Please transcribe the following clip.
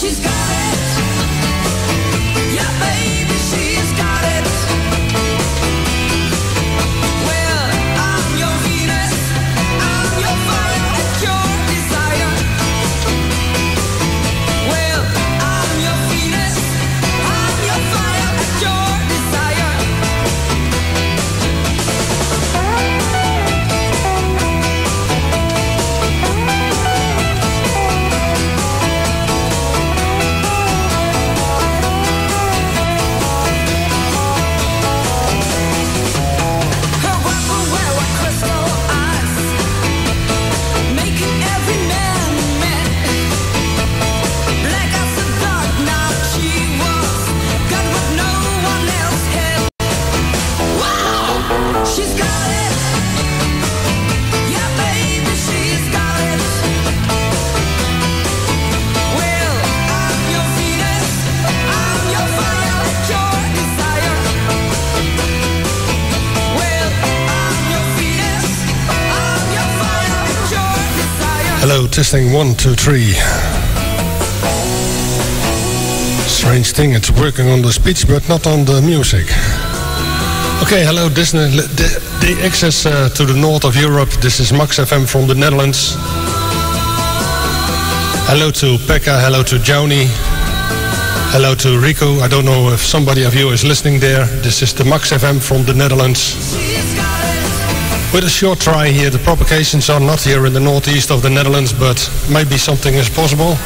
She's got testing one, two, three. Strange thing, it's working on the speech but not on the music. Okay, hello, Disney, the, the access uh, to the north of Europe. This is Max FM from the Netherlands. Hello to Pekka, hello to Joni, hello to Rico. I don't know if somebody of you is listening there. This is the Max FM from the Netherlands. With a short try here, the propagations are not here in the northeast of the Netherlands, but maybe something is possible.